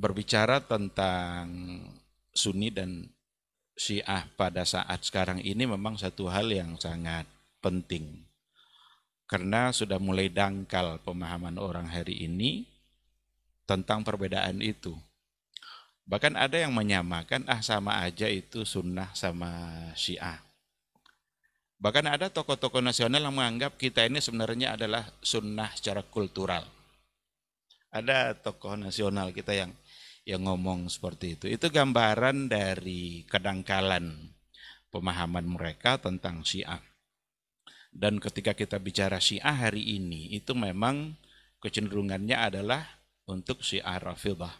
berbicara tentang Sunni dan Syiah pada saat sekarang ini memang satu hal yang sangat penting. Karena sudah mulai dangkal pemahaman orang hari ini tentang perbedaan itu. Bahkan ada yang menyamakan, ah sama aja itu sunnah sama syiah. Bahkan ada tokoh-tokoh nasional yang menganggap kita ini sebenarnya adalah sunnah secara kultural. Ada tokoh nasional kita yang yang ngomong seperti itu. Itu gambaran dari kedangkalan pemahaman mereka tentang Syiah. Dan ketika kita bicara Syiah hari ini, itu memang kecenderungannya adalah untuk Syiah Rafidah.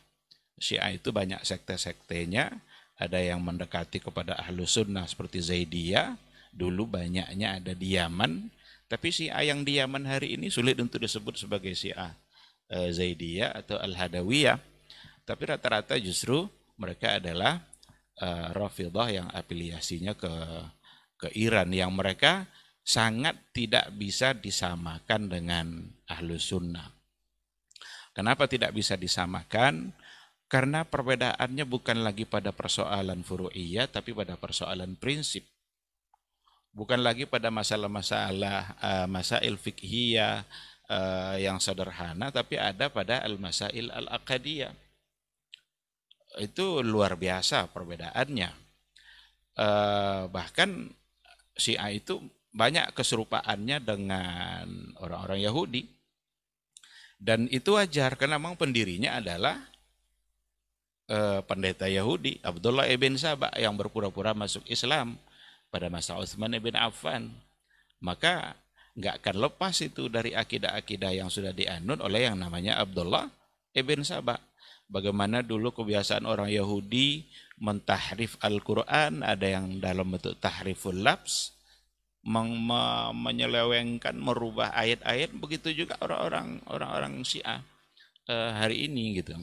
Syiah itu banyak sekte-sektenya, ada yang mendekati kepada ahlu sunnah seperti Zaidiyah, dulu banyaknya ada di Yaman, tapi Syiah yang di Yaman hari ini sulit untuk disebut sebagai Syiah eh, Zaidiyah atau Al-Hadawiyah tapi rata-rata justru mereka adalah uh, Rafidah yang afiliasinya ke ke Iran yang mereka sangat tidak bisa disamakan dengan ahlu sunnah. Kenapa tidak bisa disamakan? Karena perbedaannya bukan lagi pada persoalan furu'iyah, tapi pada persoalan prinsip. Bukan lagi pada masalah-masalah uh, masail fikhiyah uh, yang sederhana, tapi ada pada al-masail al-aqadiyah itu luar biasa perbedaannya. Eh, bahkan si A itu banyak keserupaannya dengan orang-orang Yahudi. Dan itu wajar karena memang pendirinya adalah eh, pendeta Yahudi, Abdullah ibn Sabah yang berpura-pura masuk Islam pada masa Utsman ibn Affan. Maka nggak akan lepas itu dari akidah-akidah yang sudah dianut oleh yang namanya Abdullah ibn Sabah. Bagaimana dulu kebiasaan orang Yahudi mentahrif Al-Quran, ada yang dalam bentuk tahriful meng menyelewengkan, merubah ayat-ayat, begitu juga orang-orang orang-orang Syiah uh, hari ini gitu.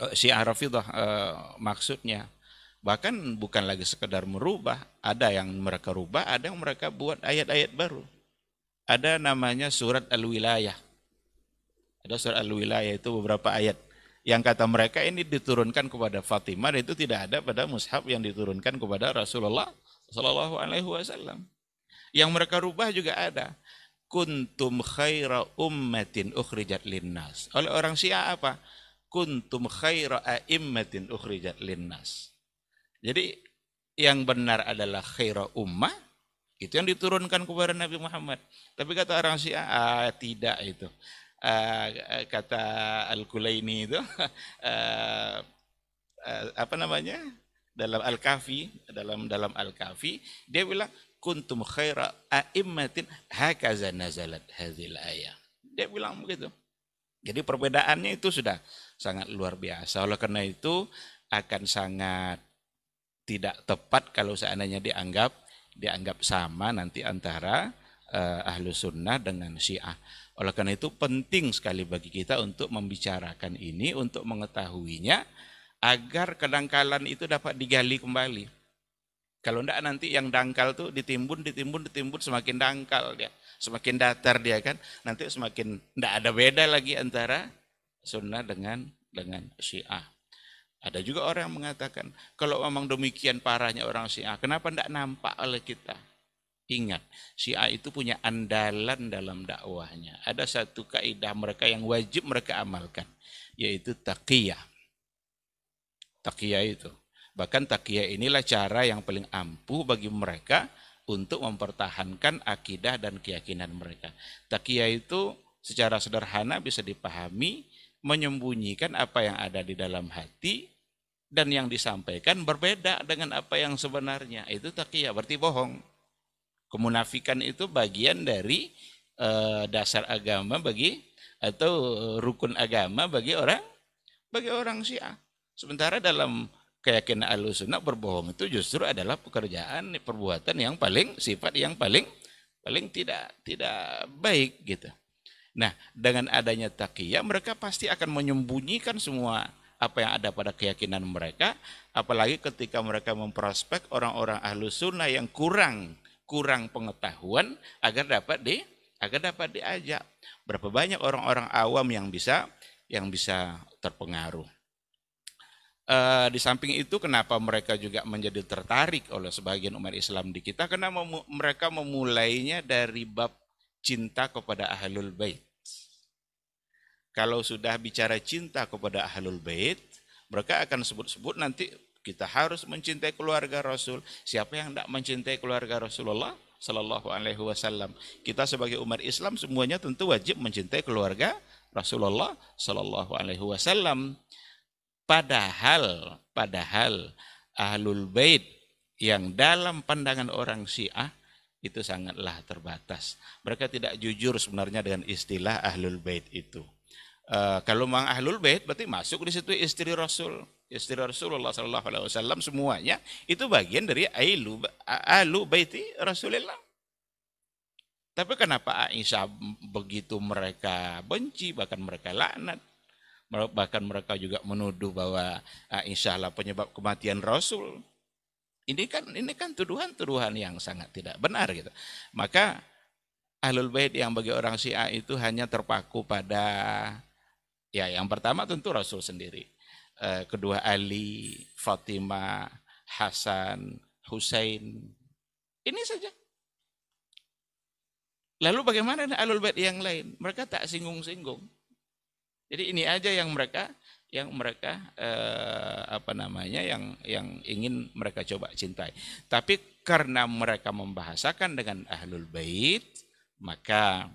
Uh, Syiah Rafidah uh, maksudnya. Bahkan bukan lagi sekedar merubah, ada yang mereka rubah, ada yang mereka buat ayat-ayat baru. Ada namanya surat Al-Wilayah. Ada surat Al-Wilayah itu beberapa ayat yang kata mereka ini diturunkan kepada Fatimah itu tidak ada pada mushaf yang diturunkan kepada Rasulullah Shallallahu Alaihi Wasallam. Yang mereka rubah juga ada. Kuntum khaira ummatin ukhrijat linnas. Oleh orang Syiah apa? Kuntum khaira a'immatin ukhrijat linnas. Jadi yang benar adalah khaira ummah itu yang diturunkan kepada Nabi Muhammad. Tapi kata orang Syiah ah, tidak itu uh, kata Al-Kulaini itu uh, apa namanya? Dalam Al-Kafi dalam dalam Al-Kafi dia bilang kuntum khaira a'immatin hakaza nazalat hadhil ayah dia bilang begitu. Jadi perbedaannya itu sudah sangat luar biasa. Oleh karena itu akan sangat tidak tepat kalau seandainya dianggap dianggap sama nanti antara uh, ahlu sunnah dengan syiah oleh karena itu penting sekali bagi kita untuk membicarakan ini, untuk mengetahuinya, agar kedangkalan itu dapat digali kembali. Kalau tidak nanti yang dangkal tuh ditimbun, ditimbun, ditimbun, semakin dangkal dia. Semakin datar dia kan, nanti semakin tidak ada beda lagi antara sunnah dengan dengan syiah. Ada juga orang yang mengatakan, kalau memang demikian parahnya orang syiah, kenapa tidak nampak oleh kita? Ingat, Syiah itu punya andalan dalam dakwahnya. Ada satu kaidah mereka yang wajib mereka amalkan, yaitu taqiyah. Taqiyah itu. Bahkan taqiyah inilah cara yang paling ampuh bagi mereka untuk mempertahankan akidah dan keyakinan mereka. Taqiyah itu secara sederhana bisa dipahami menyembunyikan apa yang ada di dalam hati dan yang disampaikan berbeda dengan apa yang sebenarnya. Itu taqiyah, berarti bohong. Kemunafikan itu bagian dari uh, dasar agama bagi atau uh, rukun agama bagi orang bagi orang Syiah. Sementara dalam keyakinan Ahlussunnah berbohong itu justru adalah pekerjaan perbuatan yang paling sifat yang paling paling tidak tidak baik gitu. Nah, dengan adanya takiyah mereka pasti akan menyembunyikan semua apa yang ada pada keyakinan mereka, apalagi ketika mereka memprospek orang-orang ahlu sunnah yang kurang kurang pengetahuan agar dapat di agar dapat diajak. Berapa banyak orang-orang awam yang bisa yang bisa terpengaruh. Uh, di samping itu kenapa mereka juga menjadi tertarik oleh sebagian umat Islam di kita karena mem mereka memulainya dari bab cinta kepada ahlul bait. Kalau sudah bicara cinta kepada ahlul bait, mereka akan sebut-sebut nanti kita harus mencintai keluarga Rasul. Siapa yang tidak mencintai keluarga Rasulullah Sallallahu Alaihi Wasallam? Kita sebagai umat Islam semuanya tentu wajib mencintai keluarga Rasulullah Sallallahu Alaihi Wasallam. Padahal, padahal ahlul bait yang dalam pandangan orang Syiah itu sangatlah terbatas. Mereka tidak jujur sebenarnya dengan istilah ahlul bait itu. Uh, kalau memang ahlul bait berarti masuk di situ istri Rasul, istri Rasulullah Sallallahu Alaihi Wasallam semuanya itu bagian dari ahlu ahlu baiti Rasulullah. Tapi kenapa Aisyah begitu mereka benci bahkan mereka laknat? bahkan mereka juga menuduh bahwa Aisyah lah penyebab kematian Rasul. Ini kan ini kan tuduhan-tuduhan yang sangat tidak benar gitu. Maka Ahlul Bait yang bagi orang Syiah itu hanya terpaku pada ya yang pertama tentu Rasul sendiri. Eh, kedua Ali, Fatimah, Hasan, Husain. Ini saja. Lalu bagaimana Ahlul Bait yang lain? Mereka tak singgung-singgung. Jadi ini aja yang mereka yang mereka eh, apa namanya yang yang ingin mereka coba cintai. Tapi karena mereka membahasakan dengan ahlul bait, maka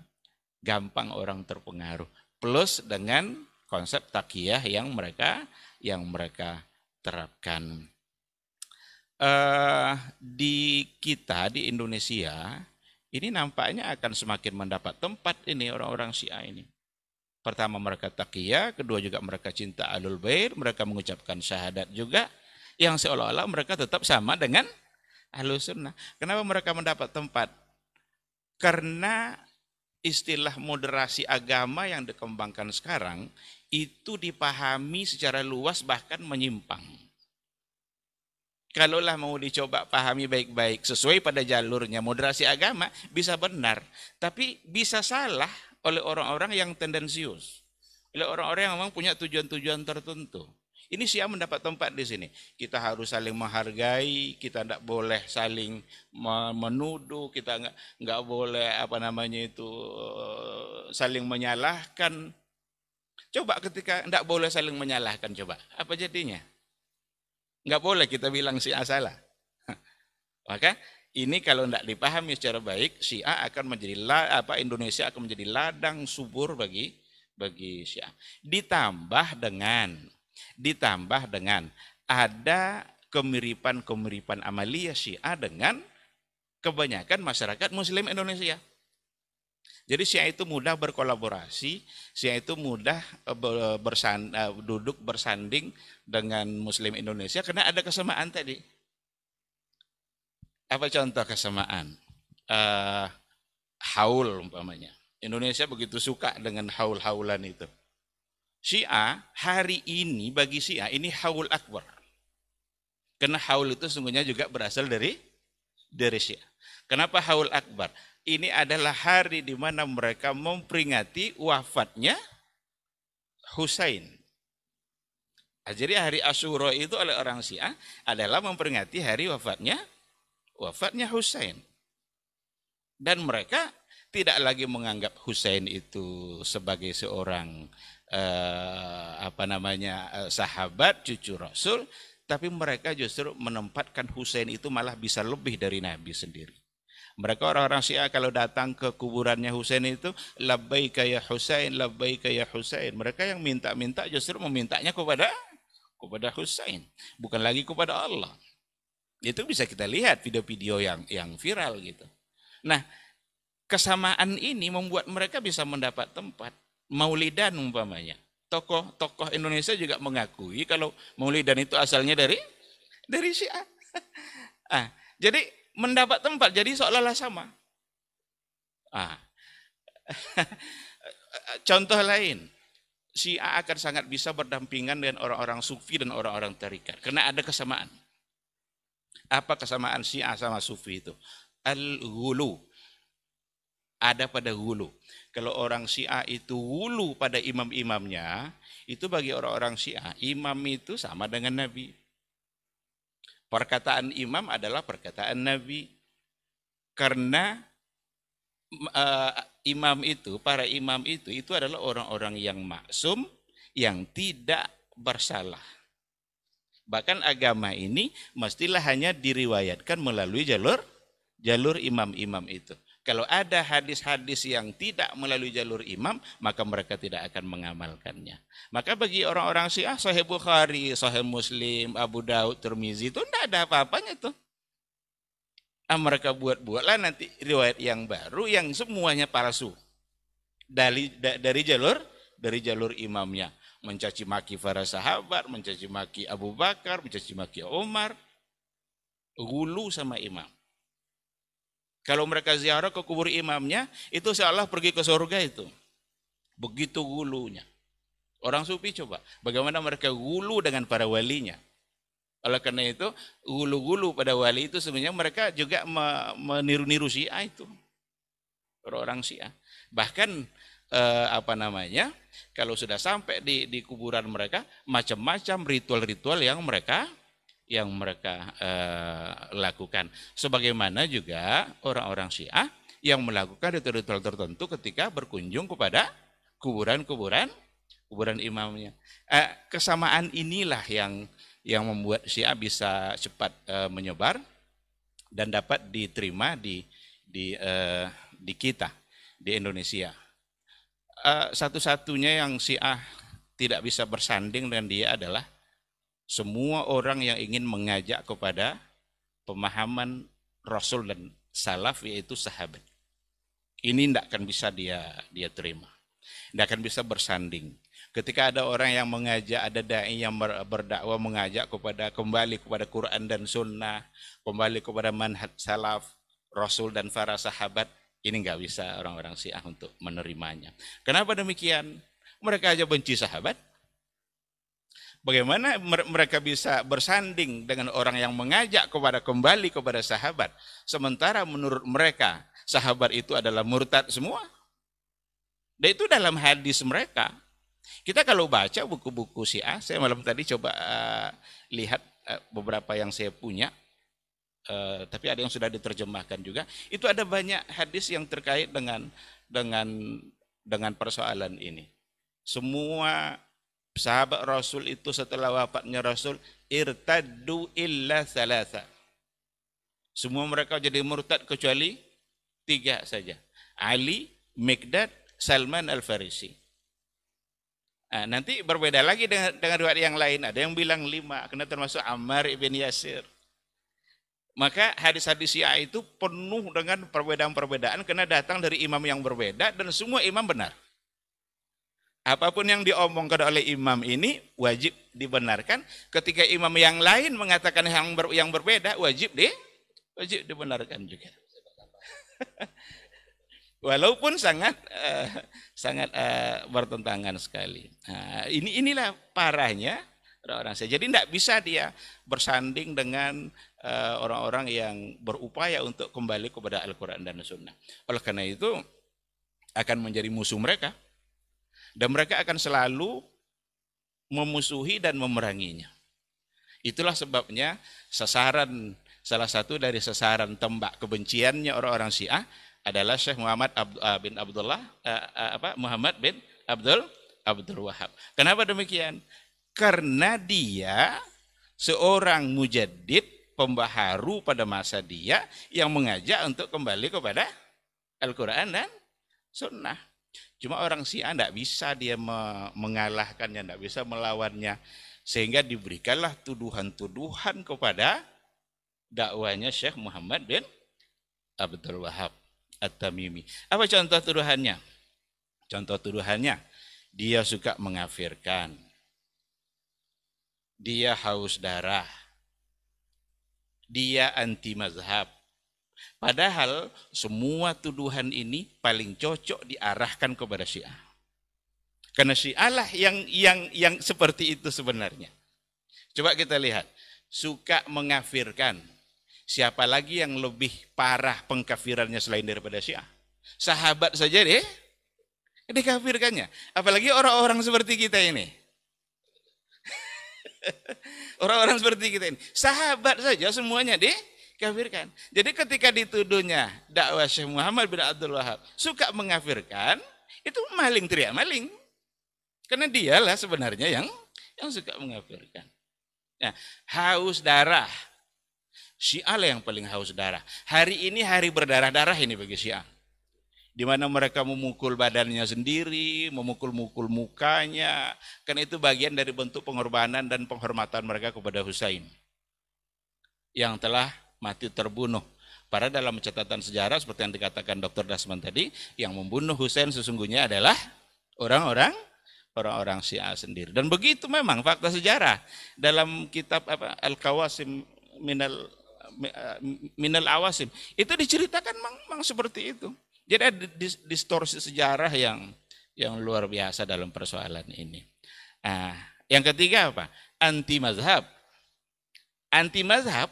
gampang orang terpengaruh. Plus dengan konsep takiyah yang mereka yang mereka terapkan. Eh, di kita di Indonesia ini nampaknya akan semakin mendapat tempat ini orang-orang Syiah ini. Pertama mereka takiyah, kedua juga mereka cinta alul bait, mereka mengucapkan syahadat juga yang seolah-olah mereka tetap sama dengan ahlu sunnah. Kenapa mereka mendapat tempat? Karena istilah moderasi agama yang dikembangkan sekarang itu dipahami secara luas bahkan menyimpang. Kalaulah mau dicoba pahami baik-baik sesuai pada jalurnya moderasi agama bisa benar, tapi bisa salah oleh orang-orang yang tendensius. Oleh orang-orang yang memang punya tujuan-tujuan tertentu. Ini Syiah mendapat tempat di sini. Kita harus saling menghargai, kita tidak boleh saling menuduh, kita nggak nggak boleh apa namanya itu eh, saling menyalahkan. Coba ketika tidak boleh saling menyalahkan, coba apa jadinya? Nggak boleh kita bilang Syiah salah. Maka ini kalau tidak dipahami secara baik, Syiah akan menjadi apa Indonesia akan menjadi ladang subur bagi bagi Syiah. Ditambah dengan ditambah dengan ada kemiripan-kemiripan amalia Syiah dengan kebanyakan masyarakat muslim Indonesia. Jadi Syiah itu mudah berkolaborasi, Syiah itu mudah eh, bersan, eh, duduk bersanding dengan muslim Indonesia karena ada kesamaan tadi. Apa contoh kesamaan? Uh, haul umpamanya. Indonesia begitu suka dengan haul-haulan itu. Syiah hari ini bagi Syiah ini haul akbar. Karena haul itu sungguhnya juga berasal dari dari Syiah. Kenapa haul akbar? Ini adalah hari di mana mereka memperingati wafatnya Husain. Jadi hari Asyura itu oleh orang Syiah adalah memperingati hari wafatnya wafatnya Husain. Dan mereka tidak lagi menganggap Husain itu sebagai seorang eh, apa namanya eh, sahabat cucu Rasul, tapi mereka justru menempatkan Husain itu malah bisa lebih dari Nabi sendiri. Mereka orang-orang Syiah kalau datang ke kuburannya Husain itu labbaika ya Husain, labbaika ya Husain. Mereka yang minta-minta justru memintanya kepada kepada Husain, bukan lagi kepada Allah. Itu bisa kita lihat video-video yang yang viral gitu. Nah, kesamaan ini membuat mereka bisa mendapat tempat. Maulidan umpamanya. Tokoh-tokoh Indonesia juga mengakui kalau Maulidan itu asalnya dari dari Syiah. ah, jadi mendapat tempat jadi seolah-olah sama. Ah. Contoh lain, Syiah akan sangat bisa berdampingan dengan orang-orang sufi dan orang-orang tarikat karena ada kesamaan. Apa kesamaan Syiah sama Sufi itu? Al-ghulu. Ada pada hulu. Kalau orang Syiah itu hulu pada imam-imamnya, Itu bagi orang-orang Syiah, imam itu sama dengan nabi. Perkataan imam adalah perkataan nabi. Karena uh, imam itu, para imam itu itu adalah orang-orang yang maksum yang tidak bersalah. Bahkan agama ini mestilah hanya diriwayatkan melalui jalur jalur imam-imam itu. Kalau ada hadis-hadis yang tidak melalui jalur imam, maka mereka tidak akan mengamalkannya. Maka bagi orang-orang Syiah, Sahih Bukhari, Sahih Muslim, Abu Daud, Tirmizi itu tidak ada apa-apanya tuh. Ah, mereka buat-buatlah nanti riwayat yang baru yang semuanya palsu. Dari dari jalur dari jalur imamnya mencaci maki para sahabat, mencaci maki Abu Bakar, mencaci maki Umar, gulu sama imam. Kalau mereka ziarah ke kubur imamnya, itu seolah pergi ke surga itu. Begitu gulunya. Orang sufi coba, bagaimana mereka gulu dengan para walinya. Oleh karena itu, gulu-gulu pada wali itu sebenarnya mereka juga meniru-niru Syiah itu. Orang-orang Syiah. Bahkan eh, apa namanya, kalau sudah sampai di, di kuburan mereka, macam-macam ritual-ritual yang mereka yang mereka uh, lakukan. Sebagaimana juga orang-orang Syiah yang melakukan ritual-ritual tertentu ketika berkunjung kepada kuburan-kuburan kuburan imamnya. Uh, kesamaan inilah yang yang membuat Syiah bisa cepat uh, menyebar dan dapat diterima di di uh, di kita di Indonesia. Uh, satu-satunya yang Syiah tidak bisa bersanding dengan dia adalah semua orang yang ingin mengajak kepada pemahaman Rasul dan salaf yaitu sahabat. Ini tidak akan bisa dia dia terima. Tidak akan bisa bersanding. Ketika ada orang yang mengajak, ada dai yang berdakwah mengajak kepada kembali kepada Quran dan Sunnah, kembali kepada manhaj salaf, Rasul dan para sahabat, ini nggak bisa orang-orang Syiah untuk menerimanya. Kenapa demikian? Mereka aja benci sahabat, Bagaimana mereka bisa bersanding dengan orang yang mengajak kepada kembali kepada sahabat. Sementara menurut mereka sahabat itu adalah murtad semua. Dan itu dalam hadis mereka. Kita kalau baca buku-buku Syiah, saya malam tadi coba uh, lihat uh, beberapa yang saya punya, uh, tapi ada yang sudah diterjemahkan juga. Itu ada banyak hadis yang terkait dengan dengan dengan persoalan ini. Semua sahabat Rasul itu setelah wafatnya Rasul irtaddu illa salasa. Semua mereka jadi murtad kecuali tiga saja. Ali, Mikdad, Salman Al-Farisi. Nah, nanti berbeda lagi dengan, dengan riwayat yang lain. Ada yang bilang lima, karena termasuk Ammar ibn Yasir. Maka hadis-hadis Syiah itu penuh dengan perbedaan-perbedaan karena datang dari imam yang berbeda dan semua imam benar. Apa pun yang diomongkan oleh imam ini wajib dibenarkan. Ketika imam yang lain mengatakan yang, ber, yang berbeda, wajib di wajib dibenarkan juga. Walaupun sangat uh, sangat uh, bertentangan sekali. Nah, ini inilah parahnya orang-orang saya. Jadi tidak bisa dia bersanding dengan eh, orang-orang uh, yang berupaya untuk kembali kepada Al-Quran dan Sunnah. Oleh karena itu akan menjadi musuh mereka dan mereka akan selalu memusuhi dan memeranginya. Itulah sebabnya sasaran salah satu dari sasaran tembak kebenciannya orang-orang Syiah adalah Syekh Muhammad uh, bin Abdullah uh, uh, apa Muhammad bin Abdul Abdul Wahab. Kenapa demikian? Karena dia seorang mujaddid pembaharu pada masa dia yang mengajak untuk kembali kepada Al-Quran dan Sunnah. Cuma orang Syiah tidak bisa dia mengalahkannya, tidak bisa melawannya. Sehingga diberikanlah tuduhan-tuduhan kepada dakwanya Syekh Muhammad bin Abdul Wahab At-Tamimi. Apa contoh tuduhannya? Contoh tuduhannya, dia suka mengafirkan. Dia haus darah. Dia anti mazhab Padahal semua tuduhan ini paling cocok diarahkan kepada Syiah. Karena Syiah lah yang yang yang seperti itu sebenarnya. Coba kita lihat, suka mengafirkan. Siapa lagi yang lebih parah pengkafirannya selain daripada Syiah? Sahabat saja deh dikafirkannya. Apalagi orang-orang seperti kita ini. Orang-orang seperti kita ini. Sahabat saja semuanya dikafirkan. Jadi ketika dituduhnya dakwah Syekh Muhammad bin Abdul Wahab suka mengafirkan, itu maling teriak maling. Karena dialah sebenarnya yang yang suka mengafirkan. Ya, haus darah. Syiah yang paling haus darah. Hari ini hari berdarah-darah ini bagi Syiah di mana mereka memukul badannya sendiri, memukul-mukul mukanya, kan itu bagian dari bentuk pengorbanan dan penghormatan mereka kepada Husain yang telah mati terbunuh. Pada dalam catatan sejarah seperti yang dikatakan Dr. Dasman tadi, yang membunuh Husain sesungguhnya adalah orang-orang orang-orang Syiah sendiri. Dan begitu memang fakta sejarah dalam kitab apa Al-Qawasim minal minal awasim itu diceritakan memang, memang seperti itu. Jadi ada distorsi sejarah yang yang luar biasa dalam persoalan ini. Nah, yang ketiga apa? Anti mazhab. Anti mazhab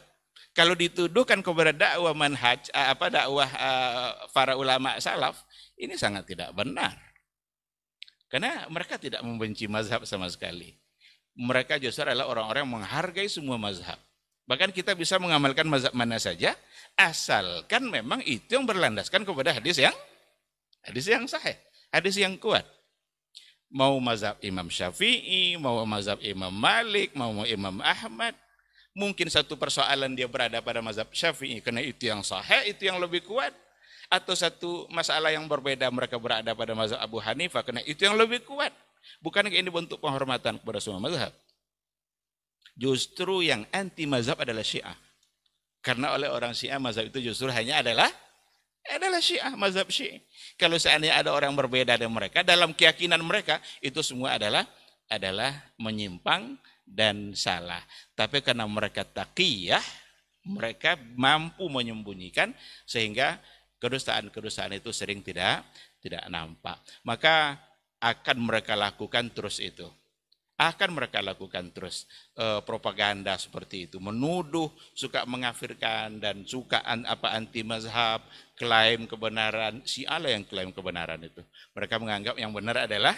kalau dituduhkan kepada dakwah manhaj eh, apa dakwah uh, para ulama salaf ini sangat tidak benar. Karena mereka tidak membenci mazhab sama sekali. Mereka justru adalah orang-orang yang menghargai semua mazhab. Bahkan kita bisa mengamalkan mazhab mana saja asalkan memang itu yang berlandaskan kepada hadis yang hadis yang sahih, hadis yang kuat. Mau mazhab Imam Syafi'i, mau mazhab Imam Malik, mau Imam Ahmad, mungkin satu persoalan dia berada pada mazhab Syafi'i karena itu yang sahih, itu yang lebih kuat. Atau satu masalah yang berbeda mereka berada pada mazhab Abu Hanifah karena itu yang lebih kuat. Bukankah ini bentuk penghormatan kepada semua mazhab? Justru yang anti mazhab adalah Syiah. Karena oleh orang Syiah mazhab itu justru hanya adalah adalah Syiah, mazhab Syiah. Kalau seandainya ada orang berbeda dengan mereka, dalam keyakinan mereka itu semua adalah adalah menyimpang dan salah. Tapi karena mereka takiyah, mereka mampu menyembunyikan sehingga kedustaan-kedustaan itu sering tidak tidak nampak. Maka akan mereka lakukan terus itu akan mereka lakukan terus e, propaganda seperti itu menuduh suka mengafirkan dan suka an, apa anti mazhab klaim kebenaran si Allah yang klaim kebenaran itu mereka menganggap yang benar adalah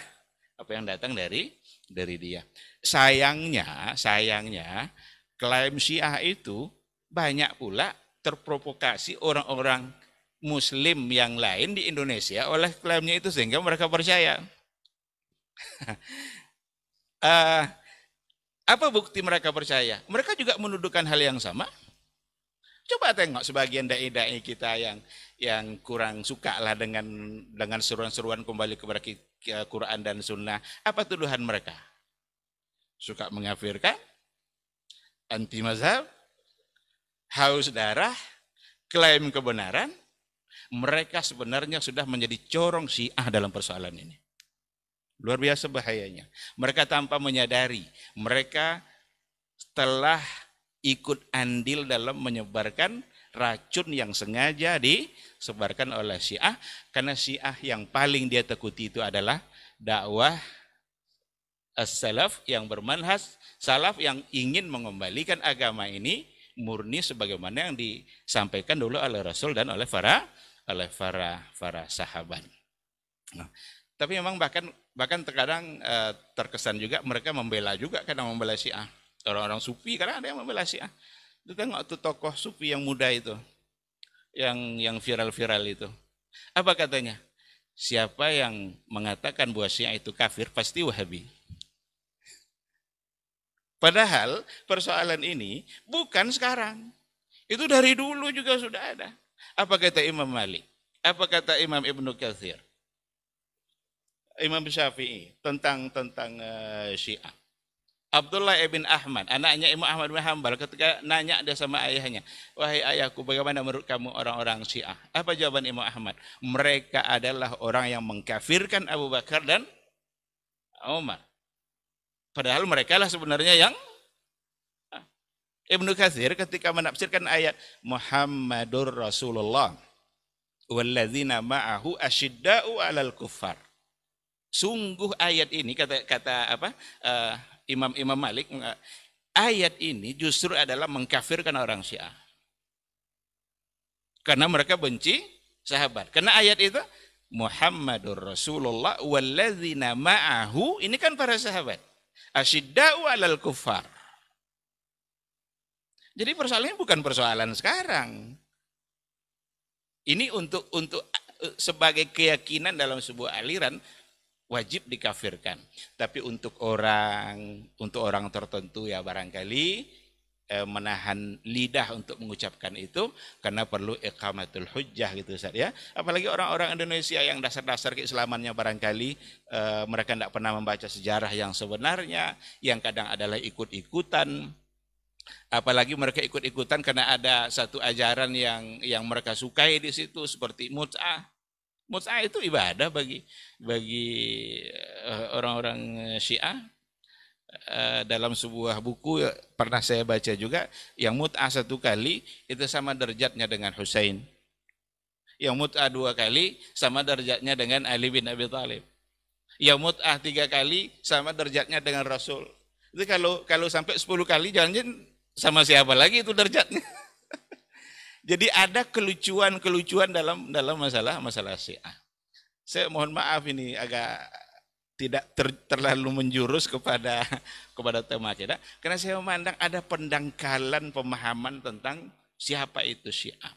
apa yang datang dari dari dia sayangnya sayangnya klaim Syiah itu banyak pula terprovokasi orang-orang muslim yang lain di Indonesia oleh klaimnya itu sehingga mereka percaya Uh, apa bukti mereka percaya? Mereka juga menuduhkan hal yang sama. Coba tengok sebagian dai-dai kita yang yang kurang suka lah dengan dengan seruan-seruan kembali kepada Quran dan Sunnah. Apa tuduhan mereka? Suka mengafirkan, anti mazhab, haus darah, klaim kebenaran. Mereka sebenarnya sudah menjadi corong syiah dalam persoalan ini. Luar biasa bahayanya. Mereka tanpa menyadari, mereka telah ikut andil dalam menyebarkan racun yang sengaja disebarkan oleh Syiah karena Syiah yang paling dia takuti itu adalah dakwah as-salaf yang bermanhas salaf yang ingin mengembalikan agama ini murni sebagaimana yang disampaikan dulu oleh Rasul dan oleh para oleh para para sahabat. Nah, tapi memang bahkan bahkan terkadang eh, terkesan juga mereka membela juga kadang membela Syiah. Orang-orang sufi karena ada yang membela Syiah. Itu tengok tuh tokoh sufi yang muda itu. Yang yang viral-viral itu. Apa katanya? Siapa yang mengatakan bahwa Syiah itu kafir pasti Wahabi. Padahal persoalan ini bukan sekarang. Itu dari dulu juga sudah ada. Apa kata Imam Malik? Apa kata Imam Ibnu Katsir? Imam Syafi'i tentang tentang uh, Syiah. Abdullah ibn Ahmad, anaknya Imam Ahmad bin Hambal ketika nanya dia sama ayahnya, "Wahai ayahku, bagaimana menurut kamu orang-orang Syiah?" Apa jawaban Imam Ahmad? Mereka adalah orang yang mengkafirkan Abu Bakar dan Umar. Padahal mereka lah sebenarnya yang. Ibnu Katsir ketika menafsirkan ayat Muhammadur Rasulullah walladzina ma'ahu asyidda'u 'alal kuffar Sungguh ayat ini kata kata apa uh, Imam Imam Malik ayat ini justru adalah mengkafirkan orang Syiah. Karena mereka benci sahabat. Karena ayat itu Muhammadur Rasulullah walladzina ma'ahu ini kan para sahabat. Asyidda'u 'alal kufar. Jadi persoalannya bukan persoalan sekarang. Ini untuk untuk eh, sebagai keyakinan dalam sebuah aliran wajib dikafirkan. Tapi untuk orang untuk orang tertentu ya barangkali eh, menahan lidah untuk mengucapkan itu karena perlu iqamatul hujjah gitu Ustaz ya. Apalagi orang-orang Indonesia yang dasar-dasar keislamannya barangkali eh, mereka tidak pernah membaca sejarah yang sebenarnya, yang kadang adalah ikut-ikutan. Apalagi mereka ikut-ikutan karena ada satu ajaran yang yang mereka sukai di situ seperti mut'ah. Mut'ah itu ibadah bagi bagi eh, orang-orang Syiah Eh, dalam sebuah buku pernah saya baca juga yang mut'ah satu kali itu sama derajatnya dengan Husain. Yang mut'ah dua kali sama derajatnya dengan Ali bin Abi Thalib. Yang mut'ah tiga kali sama derajatnya dengan Rasul. Itu kalau kalau sampai sepuluh kali jangan sama siapa lagi itu derajatnya. Jadi ada kelucuan-kelucuan dalam dalam masalah masalah Syiah. Saya mohon maaf ini agak tidak ter, terlalu menjurus kepada kepada tema kita karena saya memandang ada pendangkalan pemahaman tentang siapa itu Syiah.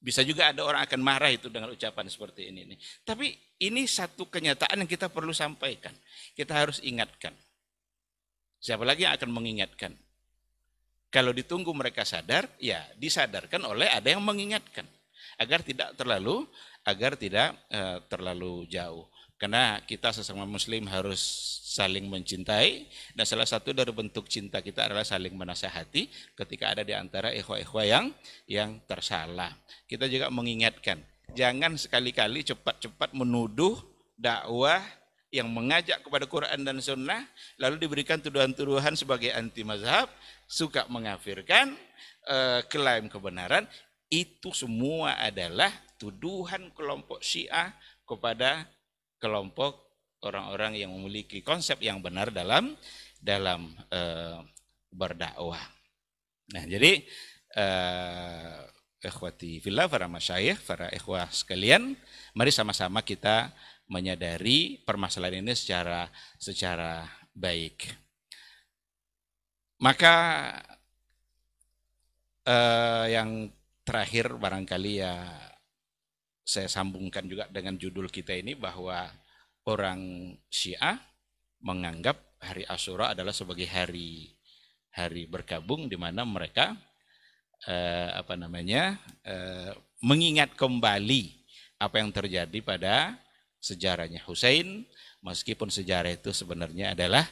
Bisa juga ada orang akan marah itu dengan ucapan seperti ini. Tapi ini satu kenyataan yang kita perlu sampaikan. Kita harus ingatkan. Siapa lagi yang akan mengingatkan? Kalau ditunggu mereka sadar, ya disadarkan oleh ada yang mengingatkan agar tidak terlalu agar tidak uh, terlalu jauh. Karena kita sesama muslim harus saling mencintai dan salah satu dari bentuk cinta kita adalah saling menasehati ketika ada di antara ikhwah-ikhwah yang yang tersalah. Kita juga mengingatkan, jangan sekali-kali cepat-cepat menuduh dakwah yang mengajak kepada Quran dan Sunnah lalu diberikan tuduhan-tuduhan sebagai anti mazhab, suka mengafirkan, eh, klaim kebenaran, itu semua adalah tuduhan kelompok Syiah kepada kelompok orang-orang yang memiliki konsep yang benar dalam dalam uh, berdakwah. Nah, jadi uh, ikhwati fillah para masyayikh, para ikhwah sekalian, mari sama-sama kita menyadari permasalahan ini secara secara baik. Maka uh, yang terakhir barangkali ya saya sambungkan juga dengan judul kita ini bahwa orang Syiah menganggap hari Asyura adalah sebagai hari hari berkabung di mana mereka eh, apa namanya eh, mengingat kembali apa yang terjadi pada sejarahnya Hussein meskipun sejarah itu sebenarnya adalah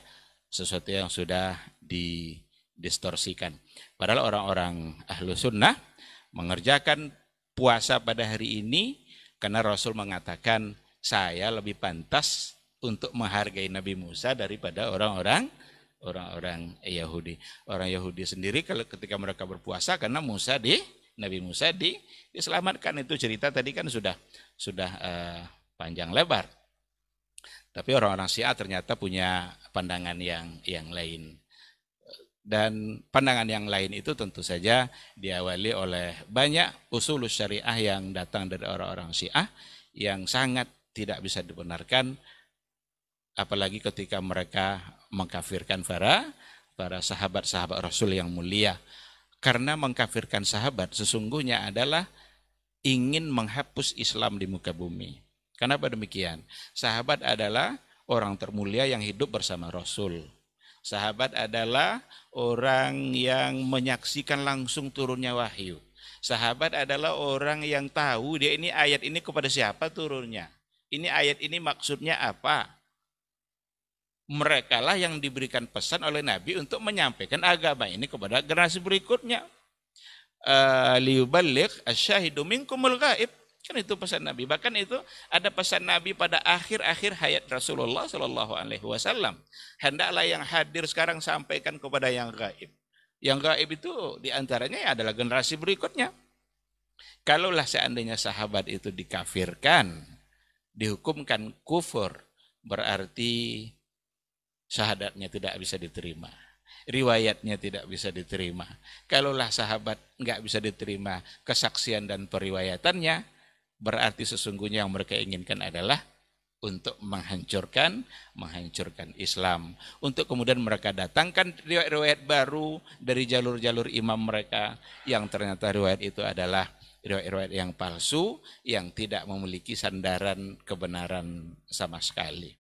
sesuatu yang sudah didistorsikan. Padahal orang-orang ahlu sunnah mengerjakan puasa pada hari ini karena Rasul mengatakan saya lebih pantas untuk menghargai Nabi Musa daripada orang-orang orang-orang Yahudi. Orang Yahudi sendiri kalau ketika mereka berpuasa karena Musa di Nabi Musa di diselamatkan itu cerita tadi kan sudah sudah uh, panjang lebar. Tapi orang-orang Syiah ternyata punya pandangan yang yang lain. Dan pandangan yang lain itu tentu saja diawali oleh banyak usul syariah yang datang dari orang-orang Syiah yang sangat tidak bisa dibenarkan apalagi ketika mereka mengkafirkan para para sahabat-sahabat Rasul yang mulia. Karena mengkafirkan sahabat sesungguhnya adalah ingin menghapus Islam di muka bumi. Kenapa demikian? Sahabat adalah orang termulia yang hidup bersama Rasul Sahabat adalah orang yang menyaksikan langsung turunnya wahyu. Sahabat adalah orang yang tahu dia ini ayat ini kepada siapa turunnya. Ini ayat ini maksudnya apa? Mereka lah yang diberikan pesan oleh Nabi untuk menyampaikan agama ini kepada generasi berikutnya. Uh, Liubalik asyahidu minkumul gaib. Kan itu pesan Nabi. Bahkan itu ada pesan Nabi pada akhir-akhir hayat Rasulullah Shallallahu Alaihi Wasallam. Hendaklah yang hadir sekarang sampaikan kepada yang gaib. Yang gaib itu di antaranya adalah generasi berikutnya. Kalaulah seandainya sahabat itu dikafirkan, dihukumkan kufur, berarti syahadatnya tidak bisa diterima riwayatnya tidak bisa diterima. Kalaulah sahabat nggak bisa diterima kesaksian dan periwayatannya, berarti sesungguhnya yang mereka inginkan adalah untuk menghancurkan menghancurkan Islam. Untuk kemudian mereka datangkan riwayat-riwayat baru dari jalur-jalur imam mereka yang ternyata riwayat itu adalah riwayat-riwayat yang palsu yang tidak memiliki sandaran kebenaran sama sekali.